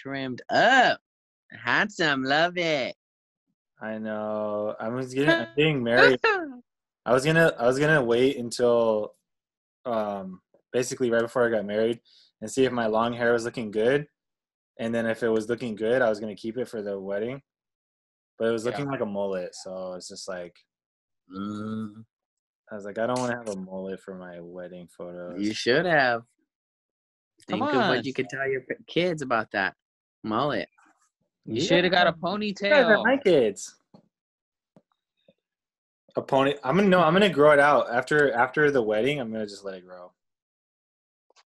trimmed up. Handsome, love it. I know. I was getting I'm getting married. I was gonna I was gonna wait until um basically right before I got married and see if my long hair was looking good. And then if it was looking good, I was gonna keep it for the wedding. But it was looking like a mullet, so it's just like Mm, I was like, I don't want to have a mullet for my wedding photos. you should have. Come Think of what you could tell your kids about that mullet. You should have got a You guys are ponytail. my kids. A pony. I'm gonna no. I'm gonna grow it out after after the wedding. I'm gonna just let it grow.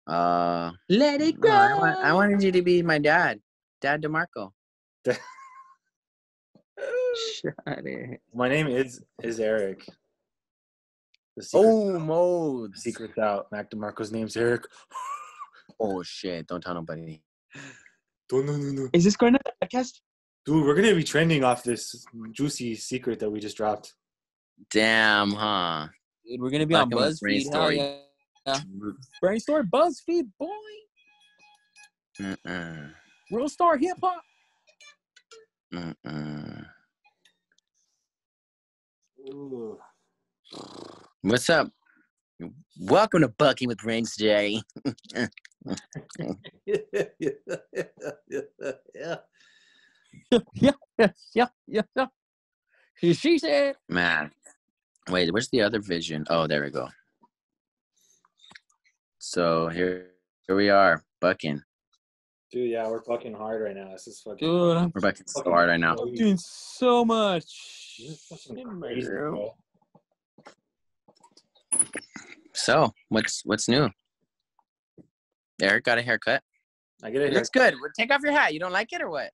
Uh, Let it no, I, want, I wanted you to be my dad, Dad DeMarco. Shut it. My name is is Eric. The Oh, modes. secret's out. Mac DeMarco's name's Eric. Oh shit! Don't tell nobody. No, no, no, no. Is this going to the podcast? Dude, we're gonna be trending off this juicy secret that we just dropped. Damn, huh? Dude, we're gonna be on Fucking Brain BuzzFeed. Story. yeah. yeah. Brainstory, BuzzFeed, boy. Mm-mm. Real Star Hip Hop. Ooh. What's up? Welcome to Bucking with Brainstory. yeah. yeah, yeah, yeah, yeah. She, she said. Man, wait, where's the other vision? Oh, there we go. So here, here we are, bucking. Dude, yeah, we're fucking hard right now. This is fucking. Dude, I'm We're bucking so hard right now. doing so much. This is fucking in my crazy, So what's what's new? Eric got a haircut. I get It it. looks good. Take off your hat. You don't like it or what?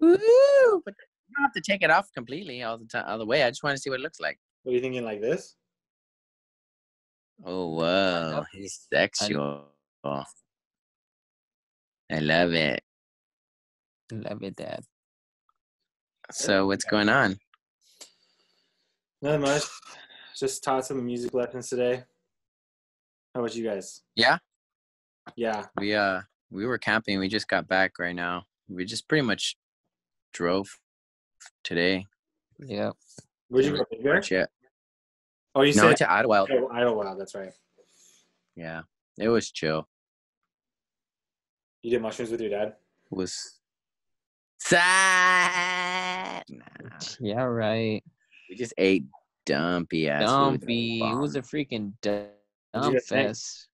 Woo! But you don't have to take it off completely all the time, all the way. I just want to see what it looks like. What are you thinking, like this? Oh whoa, he's sexual. I love it. Love it, Dad. So what's going on? Not much. Just taught some music lessons today. How about you guys? Yeah, Yeah. we uh we were camping. We just got back right now. We just pretty much drove today. Yep. Where'd you go? Big Bear? Much yet. Oh, you No, said to Idlewild. oh, Idlewild. That's right. Yeah, it was chill. You did mushrooms with your dad. It was sad. Nah, Yeah, right. we just ate dumpy ass food. Dumpy. It was a freaking du- dump guys think? fest.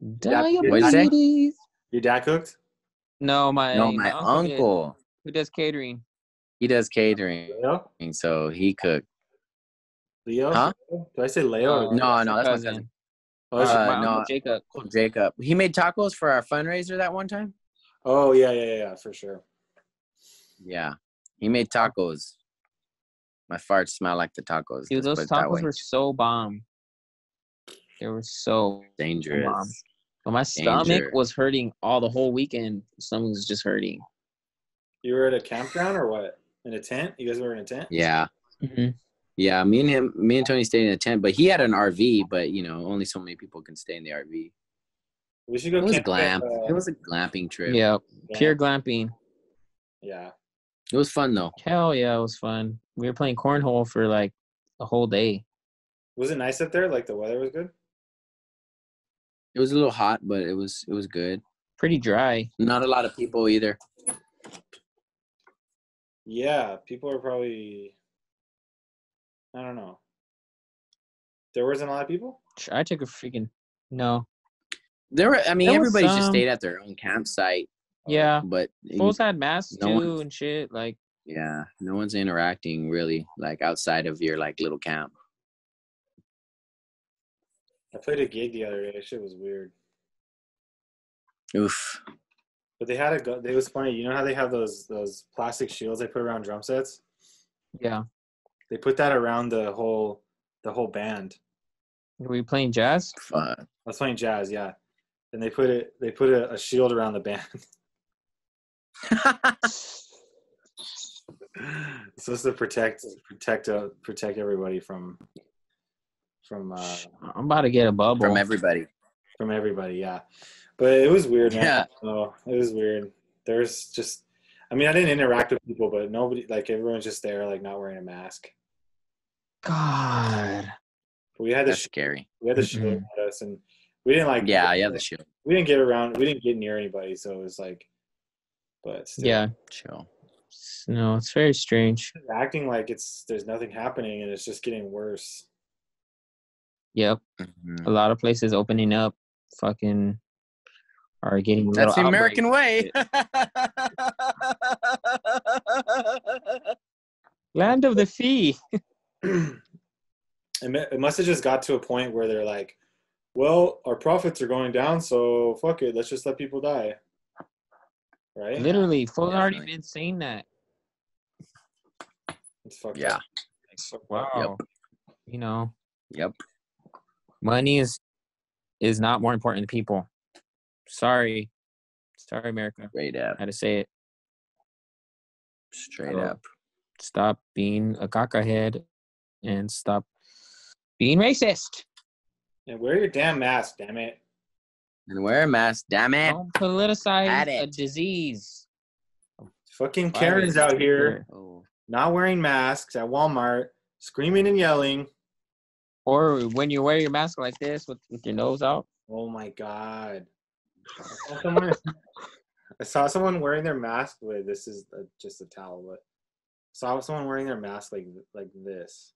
What'd you? Diabetes. Your dad cooked. No, my no, my did. uncle. who does catering. He does catering, Leo. so he cooked. Leo. Huh? Did I say Leo? or- No, no, that's my cousin. Oh, that's Uh, my no. Jacob. Uncle Jacob. He made tacos for our fundraiser that one time. oh yeah, yeah, yeah, yeah, for sure. Yeah, he made tacos. My farts smell like the tacos. Dude, let's those put it that tacos were so bomb. They were so dangerous. bomb. But my stomach Danger. was hurting all the whole weekend. Stomach was just hurting. You were at a campground or what? In a tent? You guys were in a tent? Yeah, Mm-hmm. yeah. Me and him, me and Tony stayed in a tent, but he had an RV. But you know, only so many people can stay in the RV. We should go. It was camp glam. at, uh, It was a glamping trip. Yeah, yeah. pure glamping. Yeah. It was fun though. Hell yeah, it was fun. We were playing cornhole for like a whole day. Was it nice up there? Like the weather was good. It was a little hot, but it was it was good. Pretty dry. Not a lot of people either. Yeah, people are probably. I don't know. There wasn't a lot of people. I took a freaking no. There were. I mean, There was everybody just stayed at their own campsite. Yeah, But both had masks no too one- and shit. Like, yeah, no one's interacting really, like outside of your like little camp. I played a gig the other day. That shit was weird. Oof. But they had a. go- It was funny. You know how they have those those plastic shields they put around drum sets? yeah, They put that around the whole the whole band. were we playing jazz? Fun. I was playing jazz, yeah. And they put it. They put a, a shield around the band. it's supposed to protect protect uh, protect everybody from from uh, I'm about to get a bubble. From everybody. from everybody. Yeah, but it was weird. Man. Yeah. Oh, it was weird. There's just. I mean, I didn't interact with people, but nobody like everyone's just there, like not wearing a mask. God. We had the That's scary. we had the shield at us, and we didn't like. Yeah, yeah, the shield. we didn't get around. We didn't get near anybody, so it was like. But still, Yeah. Chill. No, it's very strange. acting like it's there's nothing happening and it's just getting worse. Yep. Mhm. A lot of places opening up fucking are getting That's the American way. Land of the fee. it, must have just got to a point where they're like, well, our profits are going down, so fuck it, let's just let people die. Right? Literally, fools already definitely. been saying that. It's fucked Yeah. up. Wow. You know, Yep. Money is is not more important than people. Sorry. Sorry, America. Straight up. I had to say it. Straight Oh. up. Stop being a caca head and stop being racist. And wear your damn mask, damn it. And wear a mask. Damn it. Don't politicize At a disease. Fucking Virus Karens out here Oh. not wearing masks at Walmart, screaming and yelling. Or when you wear your mask like this with, with your nose out. Oh my god. I saw someone, I saw someone wearing their mask with this is a, just a towel, but saw someone wearing their mask like like this.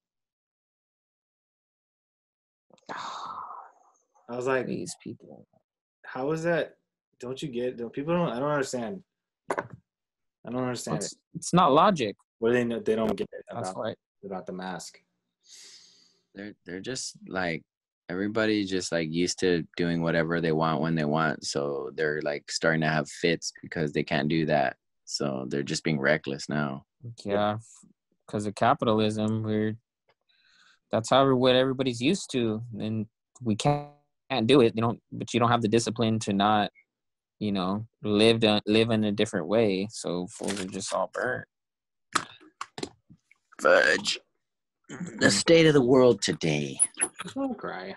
I was like, These people. how is that? Don't you get? Don't, people don't. I don't understand. I don't understand It's, it. it's not logic. What do they know? They don't get it That's about, why. about the mask. They're they're just like everybody just like used to doing whatever they want when they want. So they're like starting to have fits because they can't do that. So they're just being reckless now. Yeah, because of capitalism, we're that's how what everybody's used to, and we can't, can't do it. You don't, but you don't have the discipline to not, you know, live the, live in a different way. So fools are just all burnt. Fudge. The state of the world today. Don't cry.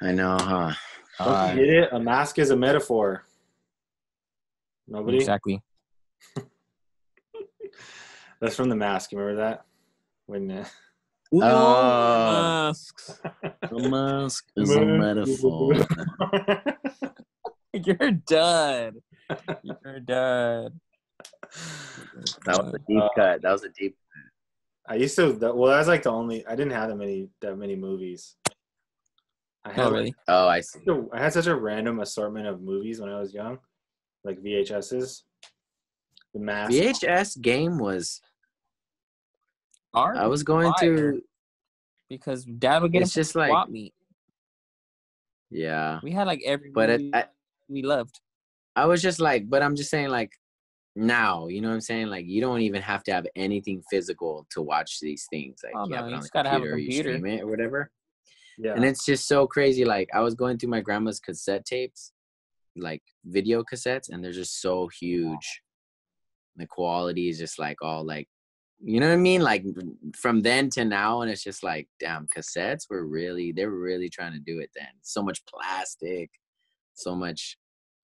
I know, huh? Uh, you get it? A mask is a metaphor. Nobody. exactly. That's from the mask. You remember that? When. Uh, Oh, masks. the mask is a metaphor. You're done. You're done. That was a deep Uh, cut. That was a deep. I used to. Well, that- Well, that's like the only. I didn't have that many that many movies. I had Oh, like, really? Oh, I see. I had such a random assortment of movies when I was young, like VHSs. The Mask. VHS game was. Ours I was going fire. to. because dad would get It's just like. swap meet. Yeah, We had like every but it, I, we loved. I was just like, but I'm just saying, like, now, you know what I'm saying? Like, you don't even have to have anything physical to watch these things. Like, Oh, you no, have it on just the gotta have a computer, computer. you stream it or whatever. Yeah. And it's just so crazy. Like, I was going through my grandma's cassette tapes, like video cassettes, and they're just so huge. The quality is just like all like, you know what I mean? Like from then to now, and it's just like, damn, cassettes were really, they were really trying to do it then. So much plastic, so much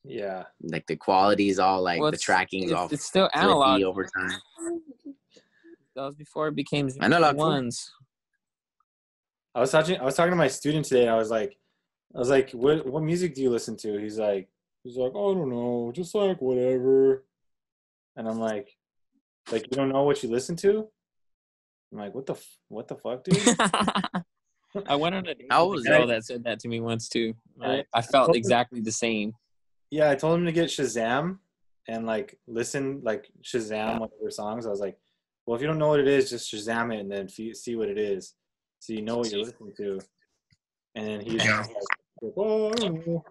yeah. like the quality is all like Well, the tracking is all it's still analog. over time. That was before it became I know, like, ones. I was talking. I was talking to my student today, and I was like, I was like, what what music do you listen to? He's like, he's like, oh, I don't know, just like whatever. And I'm like, like you don't know what you listen to? I'm like, what the what the fuck, dude? I I went on a date I with was- a girl that said that to me once too. I, I felt exactly the same. Yeah, I told him to get Shazam and like listen, like Shazam one of their songs. I was like, well, if you don't know what it is, just Shazam it and then see what it is, so you know what you're listening to. And then he's just like, "Oh?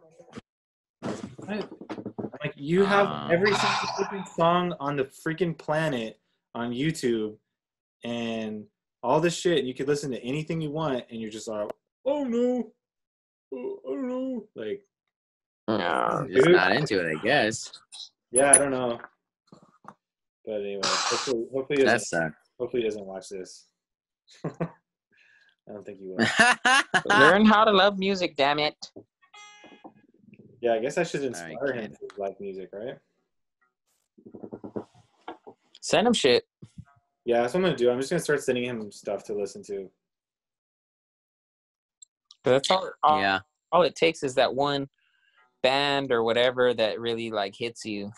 Like you have Ah. every single song on the freaking planet on YouTube, and all this shit, you could listen to anything you want, and you're just like, oh no, oh, I don't know, like. I'm just Dude. not into it, I guess. Yeah, I don't know. But anyway, hopefully, hopefully, he That doesn't, sucks. hopefully he doesn't watch this. I don't think he will. Learn how to love music, damn it. Yeah, I guess I should I inspire him can't. to like music, right? Send him shit. Yeah, that's what I'm gonna do. I'm just gonna start sending him stuff to listen to. That's all, all, yeah. all it takes is that one band or whatever that really like hits you.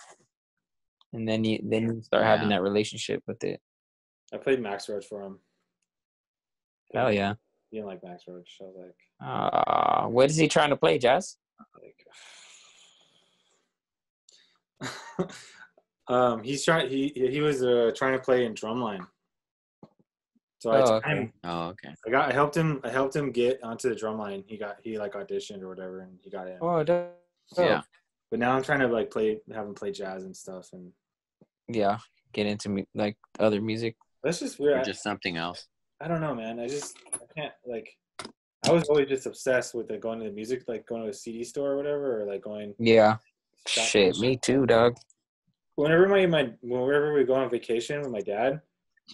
And then you then you start having that relationship with it. I played Max Roach for him. Hell yeah. you didn't like Max Roach. I was like, Uh, what is he trying to play, Jazz? like um, he's trying. He he was uh, trying to play in drumline. So I, Oh, took okay. him- Oh, okay. I got I helped him. I helped him get onto the drumline. He got he like auditioned or whatever, and he got in. Oh, dope. Yeah. But now I'm trying to like play, have him play jazz and stuff, and Yeah. Get into mu- like other music. that's just weird. Or just something else. I don't know, man. I just I can't like. I was always just obsessed with like going to the music, like going to a CD store or whatever, or like going. Yeah. Shit, me too, dog. Whenever my my whenever we go on vacation with my dad,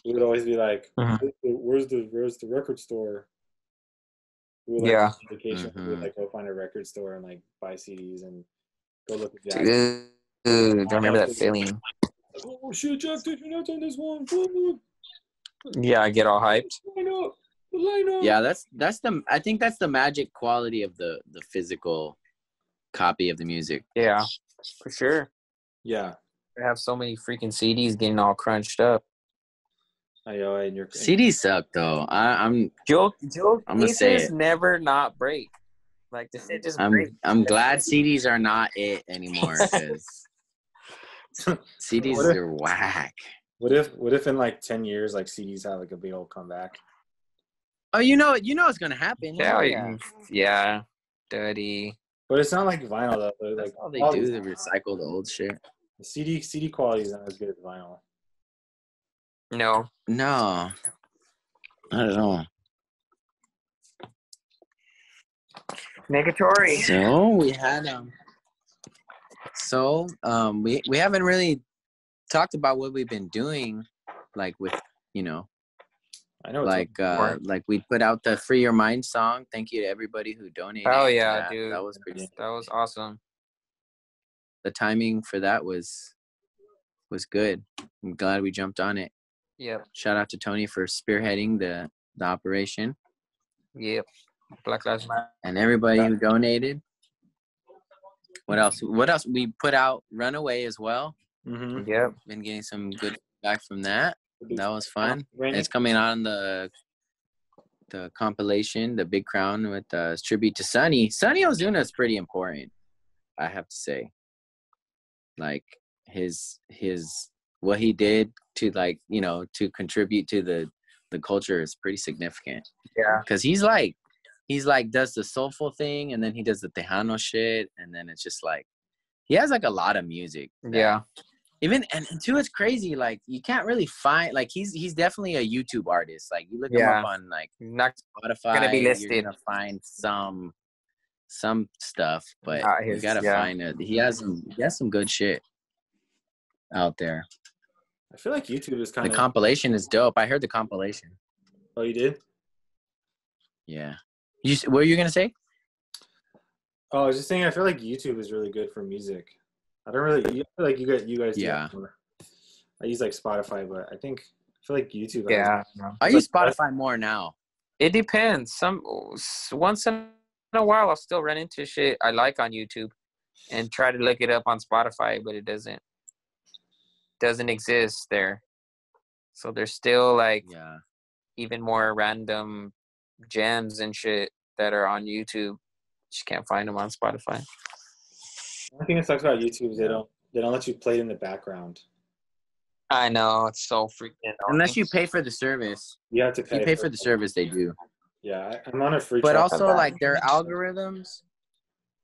we would always be like. "Where's "Where's the where's the record store?" We would, like, Yeah. on vacation. We would like go find a record store and like buy CDs and go look at jazz. Dude, I remember that feeling. Like, oh shit, Jack did you not on this one? Yeah, I get all hyped. Line up, line up. Yeah, that's that's the I think that's the magic quality of the the physical copy of the music. Yeah, for sure. yeah. I have so many freaking CDs getting all crunched up. I know, and you're CDs suck though. I, I'm Joe, Joe I'ma say cases it. never not break. Like the shit just I'm breaks. I'm glad CDs are not it anymore CDs if- are whack. What if what if in like ten years like CDs have like a big old comeback? Oh, you know you know what's gonna happen. Yeah, Hell yeah, yeah, dirty. But it's not like vinyl though. They're, That's Like all they all do. these- They recycle the old shit. the CD CD quality is not as good as vinyl. No, No, not at all. negatory. So we had um. So um, we we haven't really talked about what we've been doing, like with you know I know. Like uh like we put out the free your mind song thank you to everybody who donated Oh yeah, that. dude. that was pretty That was awesome. the timing for that was was good i'm glad we jumped on it Yep, shout out to tony for spearheading the the operation yep. Black Lives Matter. and everybody who donated what else what else we put out runaway as well mm-hmm. Yep. been getting some good feedback from that that was fun it's coming on the the compilation, the Big Crown with uh, tribute to Sonny. Sonny Ozuna is pretty important, I have to say. Like his his what he did to like you know to contribute to the the culture is pretty significant. Yeah. because he's like he's like does the soulful thing and then he does the Tejano shit and then it's just like he has like a lot of music. Yeah. even and, two it's crazy like you can't really find like he's he's definitely a youtube artist like you look him up on like Not spotify Gonna be listed. you're gonna find some some stuff but Uh, you gotta yeah. find it he has some he has some good shit out there I feel like YouTube is the kind of. The compilation is dope i heard the compilation oh, you did? yeah you what were you gonna say Oh, I was just saying. I feel like YouTube is really good for music. I don't really. I feel like you guys. You guys. do that Yeah. more. I use like Spotify, but I think I feel like YouTube. has- yeah. i But use that's- spotify more now It depends. Some once in a while, I'll still run into shit I like on YouTube, and try to look it up on Spotify, but it doesn't doesn't exist there. So there's still like yeah even more random gems and shit that are on YouTube. Just can't find them on Spotify. One thing that sucks about YouTube is they don't they don't let you play it in the background. I know it's so freaking. Unless you pay for the service. You have to If pay. you pay for the service, they do. Yeah, I- I'm on a free. But also, like their algorithms,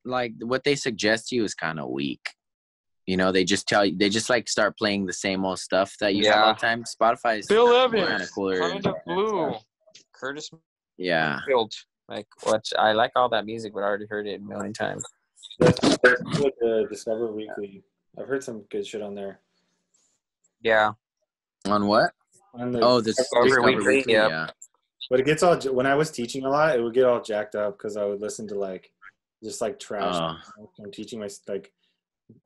like what they suggest to you is kind of weak. You know, they just tell you, they just like start playing the same old stuff that you have all Yeah. the time. Spotify is Bill kind of cooler. kind of blue. Curtis Yeah. Field. Like what? I like all that music, but I already heard it a million times. That's, that's with the Discover Weekly. I've heard some good shit on there. Yeah, On what? On the, Oh, this Discover Discover Weekly, Weekly. yep. Yeah. but it gets all when I was teaching a lot, it would get all jacked up because I would listen to like just like trash. Oh. I'm teaching my like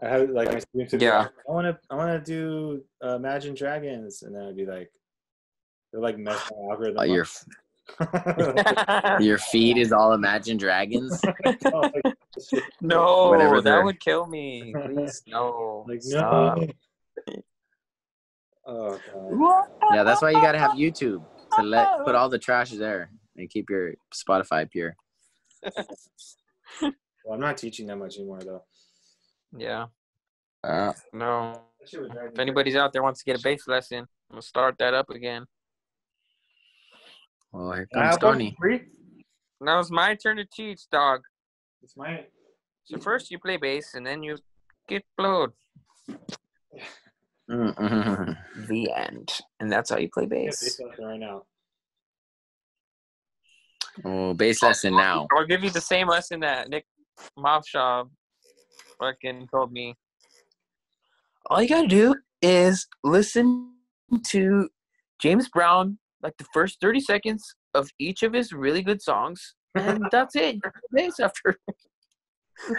I have like my students would be Yeah. like, I want to I want to do uh, Imagine Dragons, and then I'd be like, they're like mess my algorithm. Oh, your up. your feed is all Imagine Dragons. Oh, like, shit. no, Whatever that they're- would kill me. Please, no. like Stop. no. Oh god. yeah, that's why you gotta have YouTube to let put all the trash there and keep your Spotify pure. Well, I'm not teaching that much anymore though. Yeah, Uh, no. That shit would drive If anybody's out there wants to get a bass lesson, I'm gonna start that up again. well, here crazy. Comes Tony. Now it's my turn to teach, dog. It's my So first you play bass, and then you get blowed. Mm-mm. The end, and that's how you play yeah, bass. bass lesson right now. Oh, bass lesson now. I'll give you the same lesson that Nick Mobshaw fucking told me. All you gotta do is listen to James Brown like the first 30 seconds of each of his really good songs, and that's it. You can play bass after.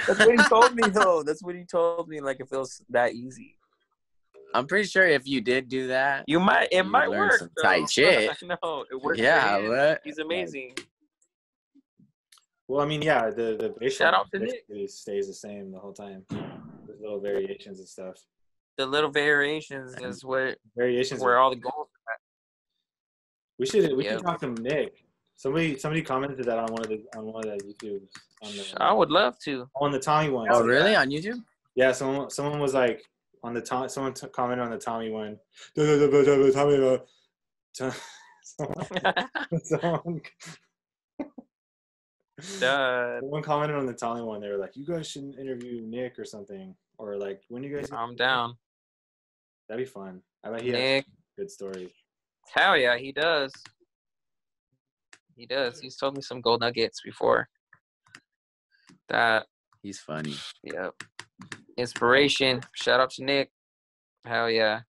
that's what he told me though. That's what he told me. Like it feels that easy. I'm pretty sure if you did do that, You might it You might work. some though. tight shit. I know it works. yeah, him. what? He's amazing. Well, I mean, yeah, the the bass Shout out to Nick. basically stays the same the whole time. There's little variations and stuff. The little variations is what Variations. where all the goals. we should we Yep. should talk to Nick. Somebody somebody commented that on one of the on one of the YouTube. on the I would love to. on the Tommy one. Oh, really? On YouTube? Yeah, someone someone was like on the Tom someone t- commented on the Tommy one. Tommy, to- someone, someone, Done. someone commented on the Tommy one. They were like, "You guys should interview Nick or something," or like, "When you guys?" I'm down. That'd be fun. I bet he has Nick, good stories. hell yeah, he does. He does. He's told me some gold nuggets before. That, He's funny. yep. Inspiration. Shout out to Nick. Hell yeah.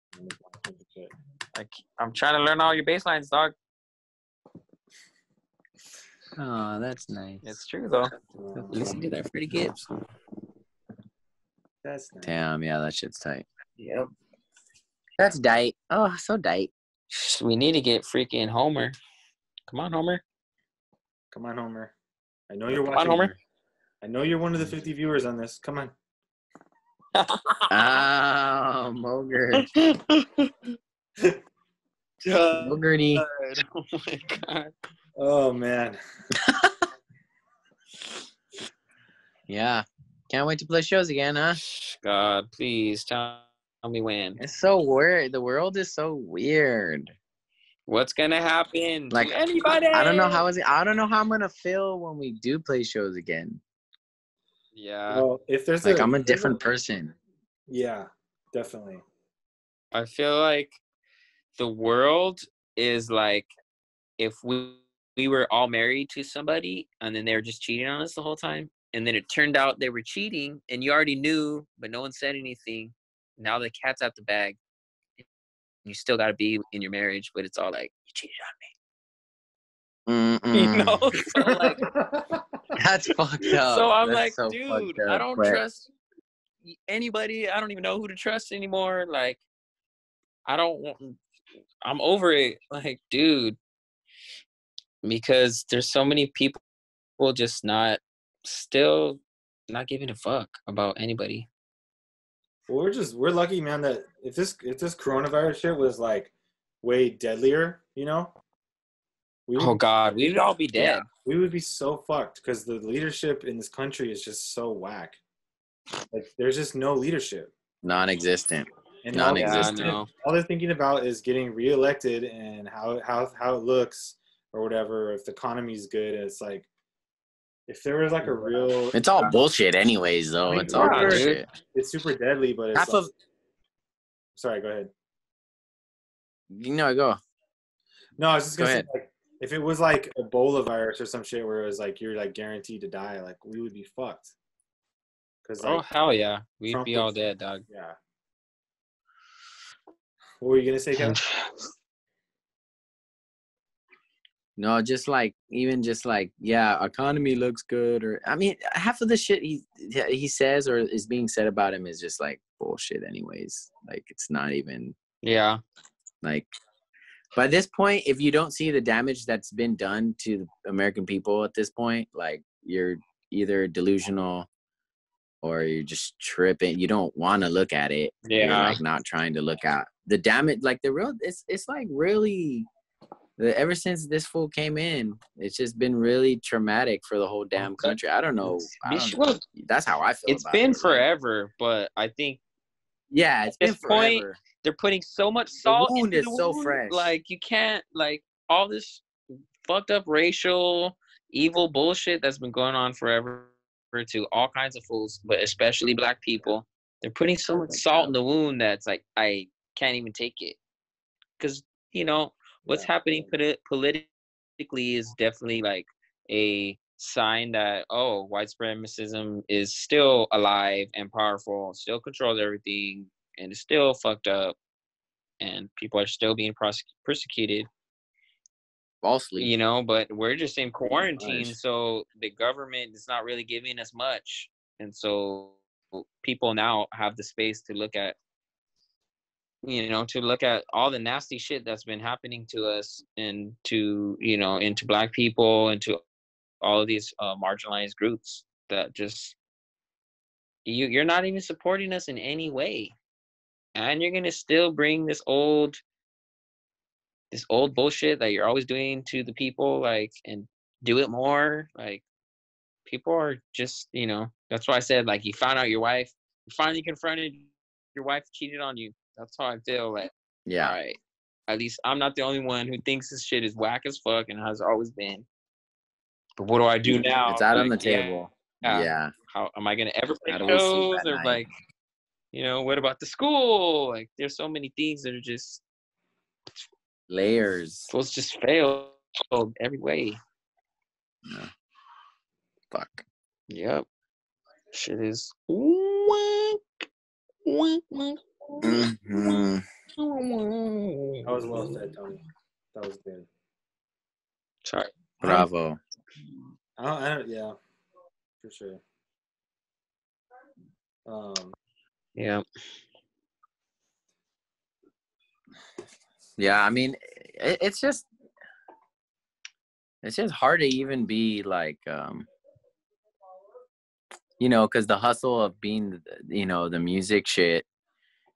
Like I'm trying to learn all your bass lines, dog. Oh, that's nice. It's true though. Um, Listen to that Freddie Gibbs. That's nice. Damn, yeah, that shit's tight. Yep. That's tight. Oh, so tight. We need to get freaking Homer. Come on, Homer. Come on, Homer. I know you're Come on, watching. Homer. I know you're one of the 50 viewers on this. Come on. Oh, Mogert. Mogerty. oh my god. Oh man. Yeah. Can't wait to play shows again, huh? God, please tell me when. It's so weird. The world is so weird. What's gonna happen? Like, to anybody? I don't know how is it. I don't know how I'm gonna feel when we do play shows again. Yeah, Well, if there's Like a, I'm a different person. Yeah, definitely. I feel like the world is like if we we were all married to somebody and then they were just cheating on us the whole time, and then it turned out they were cheating and you already knew, but no one said anything. Now the cat's out the bag. You still got to be in your marriage, but it's all like you cheated on me. You Mm-mm. know, so like That's fucked up. so I'm That's like, so dude, fucked I don't but- trust anybody. I don't even know who to trust anymore. Like, I don't want. I'm over it. Like, dude, because there's so many people will just not still not giving a fuck about anybody. Well, we're just we're lucky, man. That if this if this coronavirus shit was like way deadlier, you know, we oh, would, Oh God, we'd all be dead. we would be so fucked because the leadership in this country is just so whack. Like there's just no leadership. Non-existent. And all, Yeah, I Non-existent. know. all they're thinking about is getting reelected and how how how it looks or whatever. If the economy's good, it's like if there was like a real, It's all bullshit, anyways. Though I mean, it's all yeah, dude. bullshit. it's super deadly, but it's Half like- of sorry, go ahead. No, go. No, I was just gonna say ahead. like if it was like Ebola virus or some shit where it was like you're like guaranteed to die, like we would be fucked. Cause oh, like Oh hell yeah, we'd Trump be all dead, dog. yeah. What were you gonna say, Kevin? No, just like even just like yeah, economy looks good, or I mean, half of the shit he he says or is being said about him is just like bullshit, anyways. Like it's not even Yeah, like. By this point, if you don't see the damage that's been done to the American people at this point, like you're either delusional or you're just tripping. You don't want to look at it. You're yeah. like not trying to look at the damage. Like the real, it's it's like really. The, ever since this fool came in, it's just been really traumatic for the whole damn country. I don't know. I don't know. That's how I feel. It's been it, forever, but I think Yeah, it's At been this point, forever. they're putting so much salt wound into is the so wound, fresh. Like you can't like all this fucked up racial evil bullshit that's been going on forever to all kinds of fools, but especially black people. They're putting so oh much salt in the wound that's like I can't even take it. Cause you know what's happening politi- politically is definitely like a sign that oh white supremacism is still alive and powerful still controls everything and it's still fucked up and people are still being prosec- persecuted. Falsely. you know but we're just in quarantine so the government is not really giving us much and so people now have the space to look at you know to look at all the nasty shit that's been happening to us and to you know into black people and to all of these uh, marginalized groups that just you you're not even supporting us in any way. And you're gonna still bring this old this old bullshit that you're always doing to the people like and do it more like people are just you know that's why i said like you found out your wife you finally confronted your wife cheated on you that's how i feel like yeah. all right at least i'm not the only one who thinks this shit is whack as fuck and has always been but what do i do now It's out on the Like, yeah, table. yeah. Yeah. how am i gonna ever play How do we sleep shows or night? like you know what about the school like there's so many things that are just Layers. Fools just fail every way. Yeah. Fuck. Yep. Shit is. Whack, whack, whack, Mhm. That was well said, Tony. That was good. Sorry. Bravo. I don't, I don't yeah, for sure. Um, Yeah. Yeah, I mean, it, it's just it's just hard to even be like, um, you know, because the hustle of being, you know, the music shit,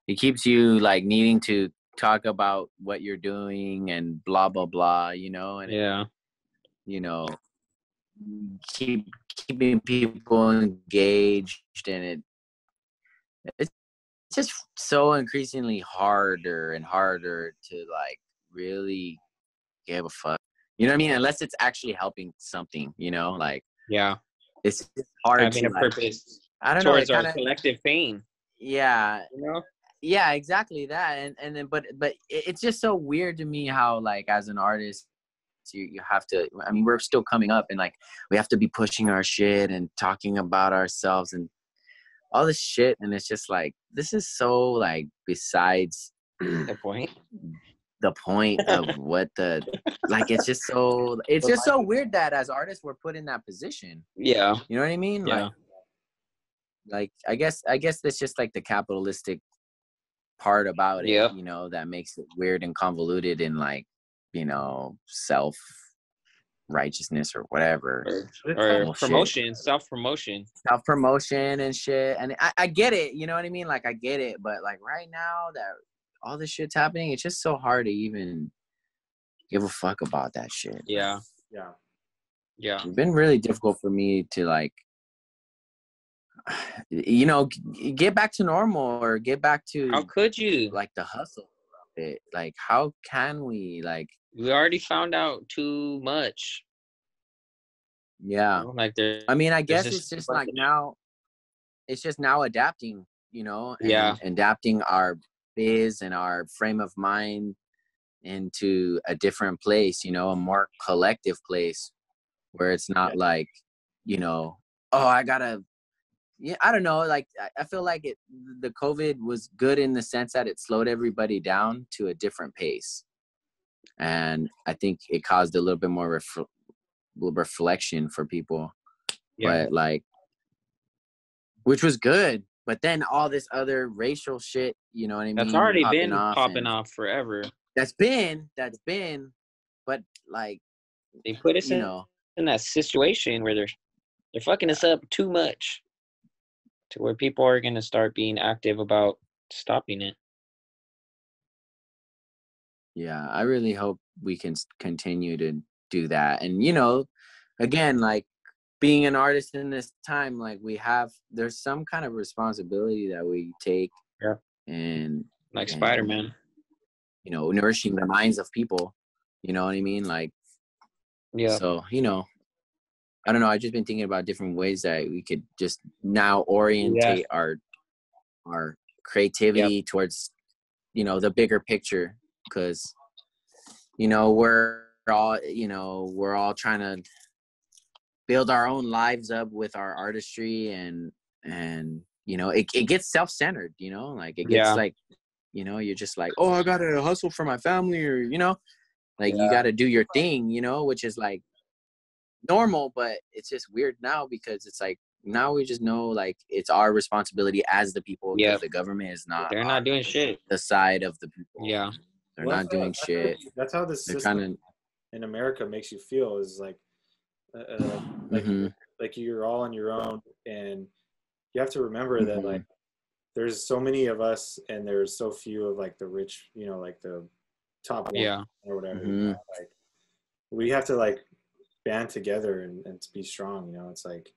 it keeps you like needing to talk about what you're doing and blah blah blah, you know, and it- Yeah. you know, keep keeping people engaged, and it it's just so increasingly harder and harder to like really give a fuck. You know what I mean? Unless it's actually helping something, you know, like Yeah. it's hard Having to a like, purpose I don't know. Towards our kind of collective pain. yeah, You know? Yeah, exactly that. And and then but but it's just so weird to me how like as an artist you you have to I mean we're still coming up and like we have to be pushing our shit and talking about ourselves and all this shit and it's just like this is so like besides The point. the point of what the like it's just so it's just so weird that as artists we're put in that position Yeah. you know what i mean Yeah. like like i guess i guess that's just like the capitalistic part about it Yep. you know that makes it weird and convoluted and like you know self righteousness or whatever Or, or promotion, self promotion. self promotion and shit. And I, I get it, you know what I mean? Like I get it, but like right now that all this shit's happening, it's just so hard to even give a fuck about that shit. Yeah. Yeah. Yeah. It's been really difficult for me to like, you know, get back to normal or get back to How could you? like the hustle of it. Like, how can we like? We already found out too much. Yeah. Like there. I mean, I guess it's just like now, it's just now adapting, you know, and Yeah. adapting our biz and our frame of mind into a different place, you know, a more collective place where it's not like, you know, oh, I gotta, yeah, I don't know. Like, I- feel like it, the COVID was good in the sense that it slowed everybody down to a different pace. And I think it caused a little bit more ref- reflection for people Yeah. but like which was good but then all this other racial shit you know what i mean That's already popping been off popping off forever. that's been that's been but like They put us you in, know in that situation where they're they're fucking us up too much, to where people are gonna start being active about stopping it. yeah i really hope we can continue to do that and you know again like being an artist in this time like we have there's some kind of responsibility that we take Yeah. and Like. Spider Man. you know nourishing the minds of people you know what i mean like Yeah. So, you know, I don't know. I've just been thinking about different ways that we could just now orientate our our creativity towards, you know, the bigger picture. Cause, you know, we're all, you know, we're all trying to build our own lives up with our artistry and and you know, it, it gets self centered, you know, like it gets Yeah. like, you know, you're just like, oh, I gotta hustle for my family or you know, like you got to do your thing you know which is like normal but it's just weird now because it's like now we just know like it's our responsibility as the people Yeah. the government is not They're not doing shit. the side of the people Yeah. they're Well, not that's doing that's how- shit That's how this they're system trying to in America makes you feel is like, uh, uh, like, Mhm. like you're all on your own, and you have to remember that Mhm. like there's so many of us, and there's so few of like the rich, you know, like the top Yeah. or whatever. you Mhm. Like we have to like band together and, and be strong. You know, it's like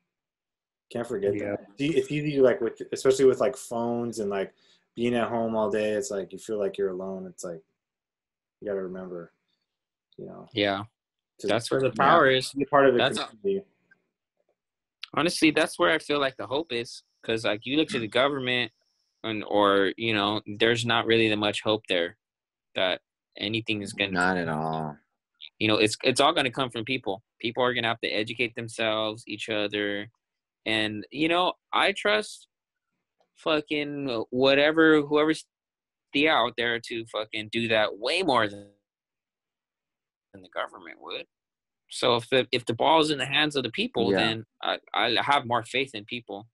can't forget Yeah. that. It's It's easy like with especially with like phones and like being at home all day. It's like you feel like you're alone. It's like you got to remember, you know, Yeah. to That's where the Yeah. power is. be part of the That's a- community. honestly that's where i feel like the hope is because like you look to the mm-hmm. government and or you know there's not really that much hope there that anything is gonna not at all you know it's it's all gonna come from people. People are gonna have to educate themselves each other. And you know i trust fucking whatever whoever's the out there to fucking do that way more than than the government would. So if the if the ball's in the hands of the people Yeah. then i i have more faith in people.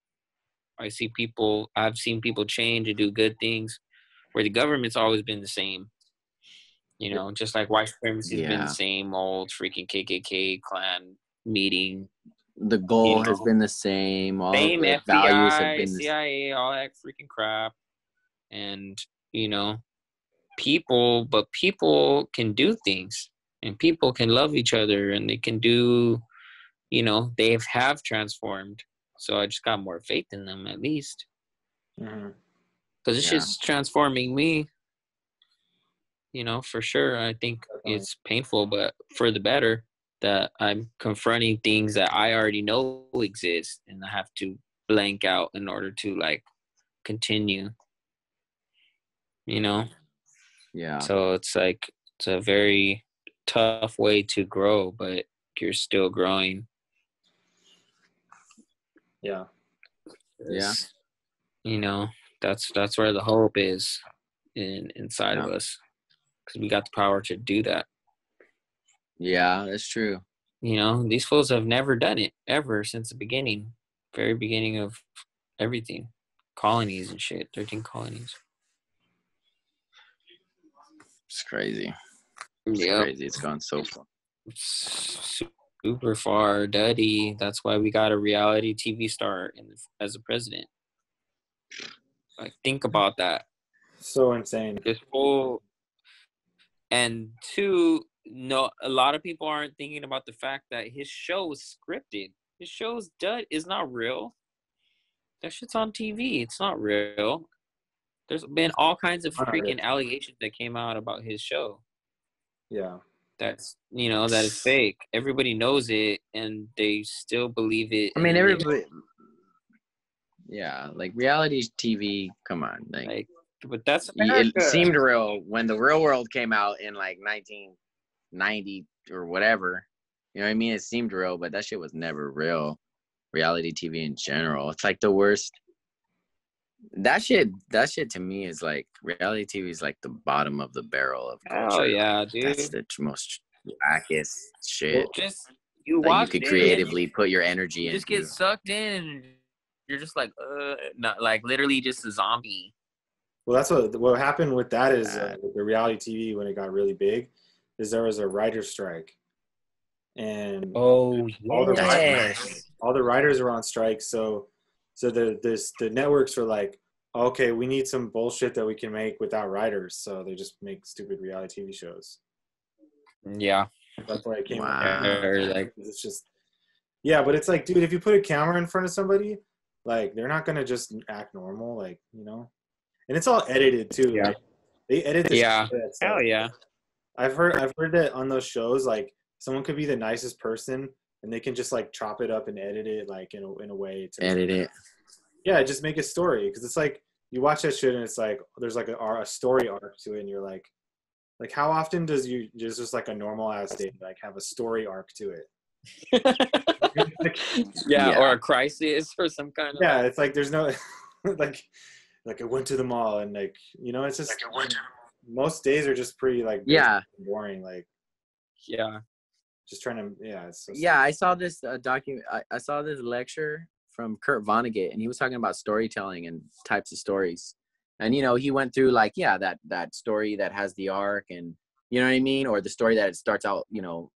I see people i've seen people change and do good things where the government's always been the same you know just like white supremacy has been the same old freaking kkk Klan meeting the goal has know, been the same all same the values have FBI, been the CIA, all that freaking crap. And, you know, people, but people can do things and people can love each other and they can do, you know, they have, transformed. So I just got more faith in them at least. Mhm. Because it's Yeah. just transforming me. You know, for sure. I think it's painful, but for the better that I'm confronting things that I already know exist and I have to blank out in order to like continue. You know? yeah So it's like it's a very tough way to grow, but you're still growing. Yeah. Yeah. You know, that's that's where the hope is in inside of us. Cuz we got the power to do that. yeah that's true You know, these fools have never done it ever since the beginning, very beginning of everything, colonies and shit, thirteen colonies. it's crazy it's Yeah, crazy it's gone so far super far, duddy. That's why we got a reality TV star in, as a president. Like, think about that. So insane. This whole and two, no, a lot of people aren't thinking about the fact that his show is scripted. His show is done is not real. That shit's on TV. It's not real. There's been all kinds of freaking allegations that came out about his show. Yeah. That's you know that is fake. Everybody knows it, and they still believe it. I mean, everybody. Yeah, like reality TV. Come on, like, like, but that's America. it seemed real when the real world came out in like 1990 or whatever. You know what I mean? It seemed real, but that shit was never real. Reality TV in general, it's like the worst. That shit, that shit to me is like reality TV is like the bottom of the barrel of culture. Oh yeah, dude. That's the most wackest shit just you that you could creatively put your energy You into. just get sucked in, and you're just like, uh, not like literally just a zombie. Well, that's what what happened with that is uh, with the reality TV when it got really big, is there was a writer's strike, and Oh all the yes. writers, all the writers were on strike. So, so the this the networks were like, okay, we need some bullshit that we can make without writers. So they just make stupid reality TV shows. Yeah, That's why it came. Wow. or like It's just, yeah, but it's like, dude, if you put a camera in front of somebody, like they're not gonna just act normal, like you know, and it's all edited too. Yeah. Like, they edit. The Yeah. shit out of hell yeah. I've heard I've heard that on those shows, like someone could be the nicest person, and they can just like chop it up and edit it like in a, in a way to Edit it. yeah, just make a story because it's like you watch that shit and it's like there's like a, a story arc to it, and you're like, like how often does you just just like a normal ass day like have a story arc to it? yeah, Yeah. or a crisis or some kind of yeah, it's like there's no like like I went to the mall and like you know it's just like most days are just pretty like Yeah. boring like yeah. just trying to yeah it's so Yeah, I saw this uh, docu. I, I saw this lecture from Kurt Vonnegut, and he was talking about storytelling and types of stories. And you know, he went through like, yeah, that that story that has the arc, and you know what I mean, or the story that starts out, you know,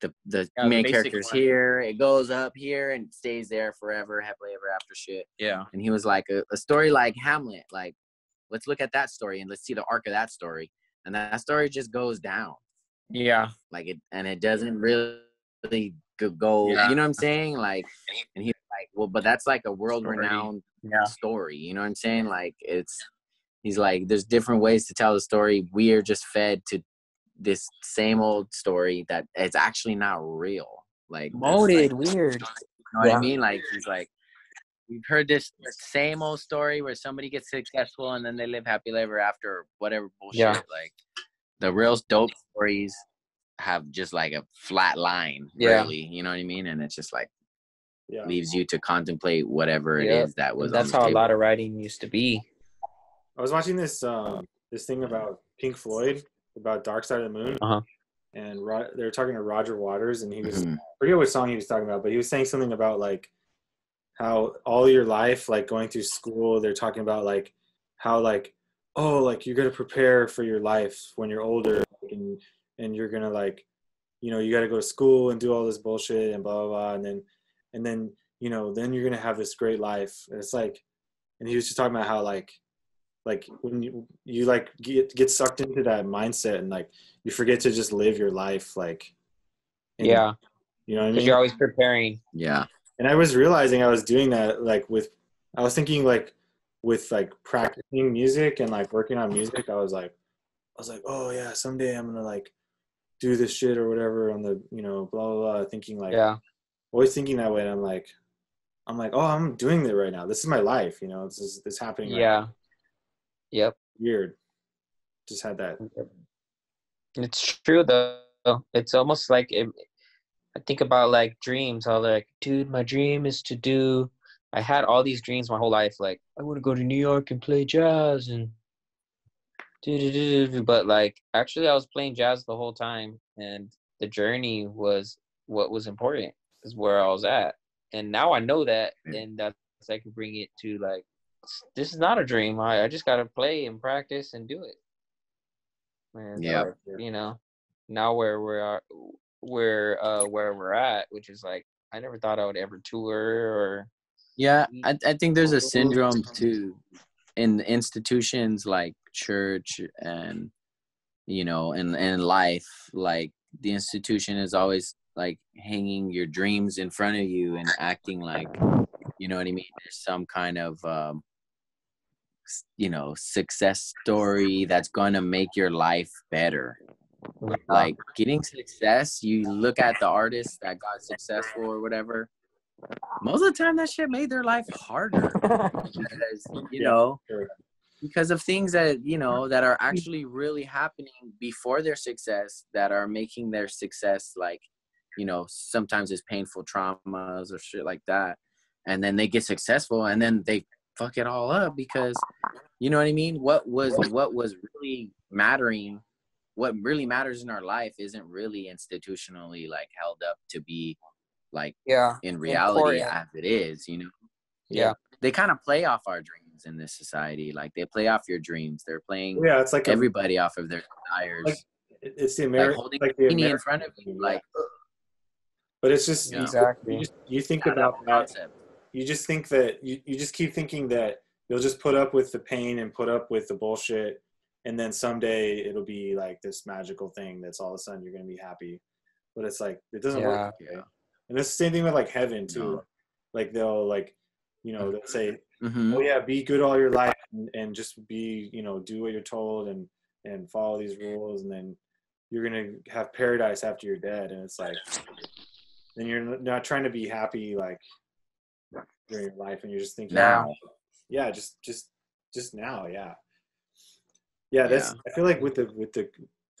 the the Yeah, main basic character's one. here, it goes up here and stays there forever, happily ever after shit. Yeah. And he was like, a, a story like Hamlet, like, let's look at that story and let's see the arc of that story, and that story just goes down Yeah. like it and it doesn't really go, go Yeah. you know what i'm saying like and he's like well but that's like a world renowned Yeah. story you know what i'm saying like it's he's like there's different ways to tell the story we are just fed to this same old story that it's actually not real like molded, like, Molded, you know what Yeah. i mean like he's like we've heard this same old story where somebody gets successful and then they live happy ever after or whatever bullshit Yeah. like the real dope stories have just like a flat line Yeah. really you know what i mean and it's just like yeah leaves you to contemplate whatever it Yep. is that was That's on the how a lot of writing used to be. I was watching this um, this thing about Pink Floyd about Dark Side of the Moon, Uh-huh. and Ro- they were talking to Roger Waters, and he was Mhm. I forget what song he was talking about, but he was saying something about like how all your life, like going through school, they're talking about like how like oh like you're gonna prepare for your life when you're older, and and you're gonna like you know you got to go to school and do all this bullshit and blah blah blah, and then and then you know then you're gonna have this great life, and it's like, and he was just talking about how like like when you you like get get sucked into that mindset and like you forget to just live your life like and- Yeah. you know what I mean? you're always preparing. yeah and I was realizing I was doing that like with I was thinking like with like practicing music and like working on music, I was like I was like, Oh yeah, someday I'm gonna like do this shit or whatever on the you know, blah blah blah thinking like Yeah. always thinking that way and I'm like I'm like, Oh, I'm doing it right now. This is my life, you know, this is this happening right Yeah. now. Yep. Weird. Just had that It's true though. It's almost like it, I think about like dreams. How like, dude, my dream is to do. I had all these dreams my whole life. Like, I want to go to New York and play jazz and. But like, actually, I was playing jazz the whole time, and the journey was what was important. Is where I was at, and now I know that, and that's I can bring it to like, this is not a dream. I I just gotta play and practice and do it. And, Yeah. like, you know now where we are where uh where we're at which is like i never thought i would ever tour or yeah I, I think there's a syndrome too in institutions like church and you know and and life like the institution is always like hanging your dreams in front of you and acting like you know what I mean. There's some kind of um, you know success story that's gonna make your life better. Like getting success, you look at the artists that got successful or whatever. Most of the time, that shit made their life harder because you know because of things that you know that are mm. actually really happening before their success that are making their success like you know sometimes it's painful traumas or shit like that and then they get successful and then they fuck it all up because you know what i mean what was what was really mattering what really matters in our life isn't really institutionally like held up to be like Yeah. in reality Important. as it is you know Yeah. they kind of play off our dreams in this society. Like they play off your dreams. They're playing Yeah, it's like a, everybody off of their desires. Like, it's the like American, holding like the genie in front of you. dream, Like but it's just Yeah. you, Exactly. you just you think about that. concept. You just think that you you just keep thinking that you'll just put up with the pain and put up with the bullshit, and then someday it'll be like this magical thing that's all of a sudden you're gonna be happy. But it's like it doesn't Yeah. work. yeah. And it's the same thing with like heaven too. No. Like they'll like, you know, they'll say, Mhm. oh yeah be good all your life and, and just be you know do what you're told and and follow these rules and then you're gonna have paradise after you're dead and it's like then you're not trying to be happy like during your life and you're just thinking Now. yeah just just just now yeah yeah that's i feel like with the with the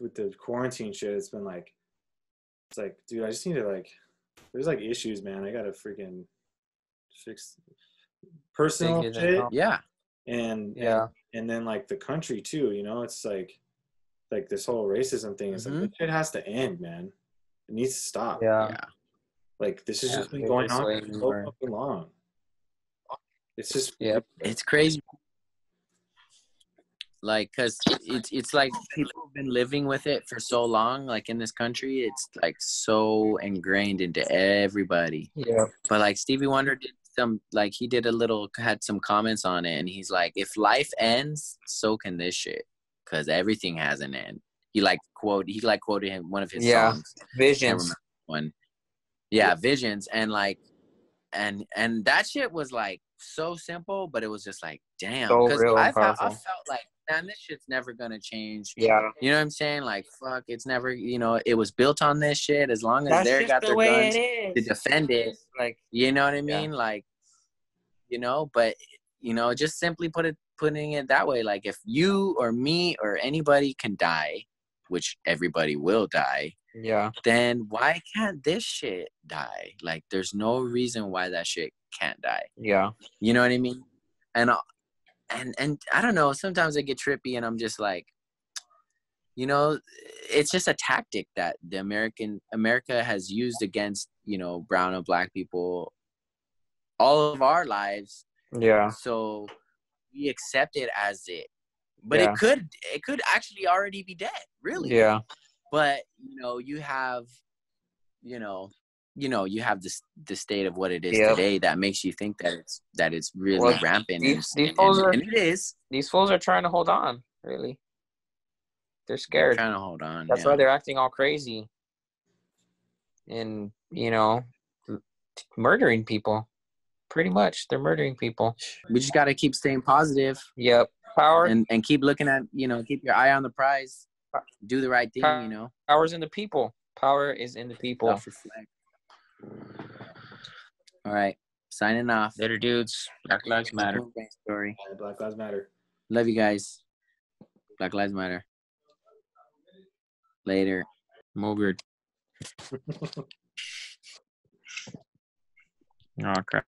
with the quarantine shit it's been like it's like dude i just need to like there's like issues man i gotta freaking fix personal shit. Yeah. and Yeah. and then like the country too you know it's like like this whole racism thing is Mhm. like it has to end man it needs to stop Yeah. Yeah. like this has Yeah, just been going on for so fucking long it's just Yep. It's crazy. Like, cause it's it's like people have been living with it for so long. Like in this country, it's like so ingrained into everybody. Yeah. But like Stevie Wonder did some like he did a little had some comments on it and he's like if life ends so can this shit cuz everything has an end. He like quote he like quoted him one of his Yeah. songs. Can't Visions. remember one. Yeah, Visions and like and and that shit was like so simple but it was just like damn So 'cause real and I felt I felt like man this shit's never going to change. Yeah. You know what I'm saying? Like fuck, it's never, you know, it was built on this shit as long as That's they got the their guns to defend it. Like You know what I Yeah. mean? Like, you know, but you know, just simply put it putting it that way, like if you or me or anybody can die, which everybody will die, yeah. then why can't this shit die? Like there's no reason why that shit can't die. Yeah. You know what I mean? And uh, and and I don't know. Sometimes I get trippy, and I'm just like, you know, it's just a tactic that the American America has used against you know brown and black people all of our lives. Yeah. So we accept it as it, but Yeah. it could it could actually already be dead, really Yeah. but you know you have you know you know you have this the state of what it is Yep. today that makes you think that it's that it's really Well, rampant these- and, these fools and- are- and it is These fools are trying to hold on. Really. They're They're scared. trying to hold on That's yeah. why they're acting all crazy. And you know, murdering people. Pretty much, they're murdering people. we just got to keep staying positive Yep. Power. and and keep looking at you know keep your eye on the prize do the right thing Pa- you know Power's in the people. Power is in the people. self-reflect all right signing off Later, dudes. Black Lives Matter. story black lives matter love you guys black lives matter later Mogard. Oh crap.